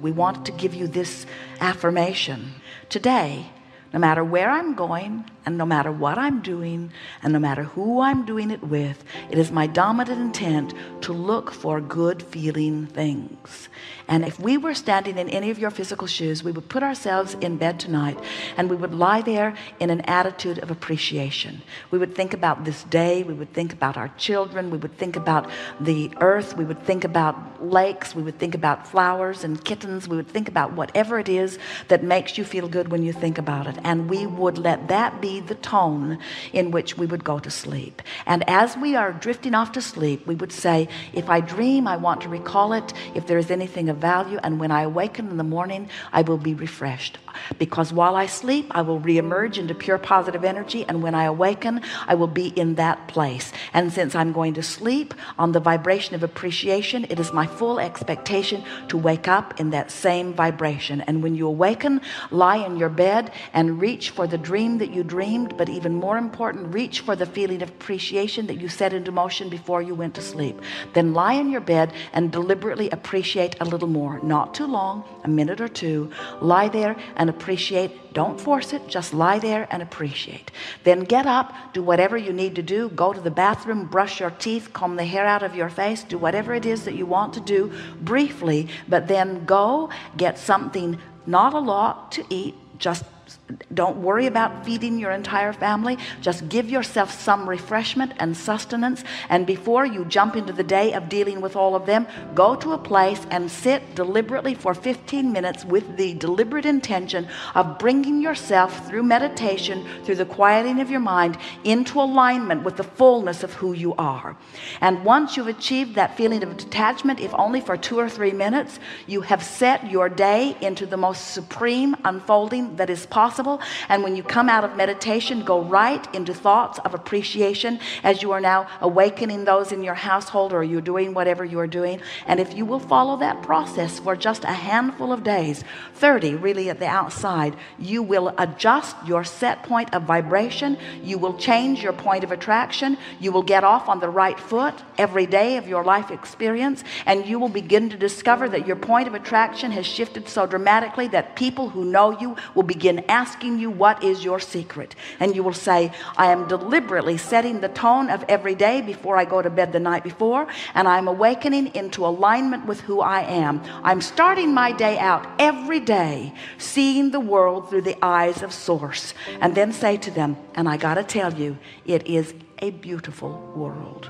we want to give you this affirmation. Today no matter where I'm going and no matter what I'm doing and no matter who I'm doing it with it is my dominant intent to look for good feeling things. And if we were standing in any of your physical shoes we would put ourselves in bed tonight and we would lie there in an attitude of appreciation. We would think about this day we would think about our children we would think about the earth we would think about lakes we would think about flowers and kittens we would think about whatever it is that makes you feel good when you think about it and we would let that be the tone in which we would go to sleep. And as we are drifting off to sleep we would say if I dream I want to recall it. If there is anything of value and when I awaken in the morning I will be refreshed because while I sleep I will reemerge into pure positive energy and when I awaken I will be in that place. And since I'm going to sleep on the vibration of appreciation it is my full expectation to wake up in that same vibration. And when you awaken lie in your bed and reach for the dream that you dreamed but even more important reach for the feeling of appreciation that you set into motion before you went to sleep. Then lie in your bed and deliberately appreciate a little more. Not too long a minute or two. Lie there and appreciate. Don't force it just lie there and appreciate. Then get up do whatever you need to do go to the bathroom brush your teeth comb the hair out of your face do whatever it is that you want to do briefly but then go get something not a lot to eat just don't worry about feeding your entire family. Just give yourself some refreshment and sustenance. And before you jump into the day of dealing with all of them go to a place and sit deliberately for 15 minutes with the deliberate intention of bringing yourself through meditation through the quieting of your mind into alignment with the fullness of who you are. And once you've achieved that feeling of detachment if only for two or three minutes you have set your day into the most supreme unfolding that is possible possible. And when you come out of meditation go right into thoughts of appreciation as you are now awakening those in your household or you're doing whatever you are doing. And if you will follow that process for just a handful of days 30 really at the outside you will adjust your set point of vibration. You will change your point of attraction. You will get off on the right foot every day of your life experience. And you will begin to discover that your point of attraction has shifted so dramatically that people who know you will begin asking asking you what is your secret? And you will say I am deliberately setting the tone of every day before I go to bed the night before and I'm awakening into alignment with who I am. I'm starting my day out every day seeing the world through the eyes of source. And then say to them and I gotta tell you it is a beautiful world